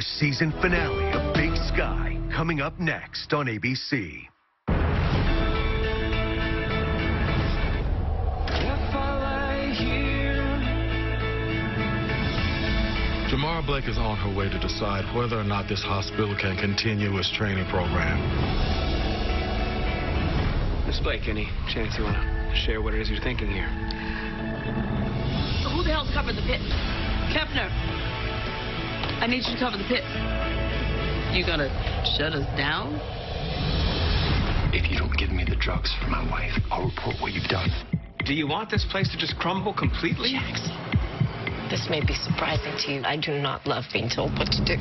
The season finale of Big Sky coming up next on ABC. Jamara Blake is on her way to decide whether or not this hospital can continue its training program. Miss Blake, any chance you want to share what it is you're thinking here? Who the hell's covered the pit? Kepner. I need you to cover the pit. You gonna shut us down? If you don't give me the drugs for my wife, I'll report what you've done. Do you want this place to just crumble completely? Jackson, this may be surprising to you. I do not love being told what to do.